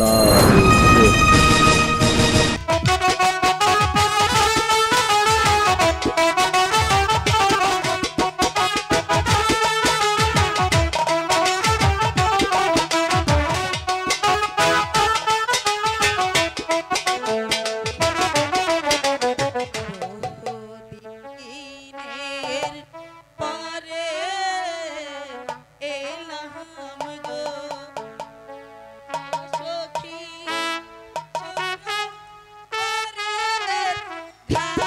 লাগে বহুদিনের পরে এলাম pie.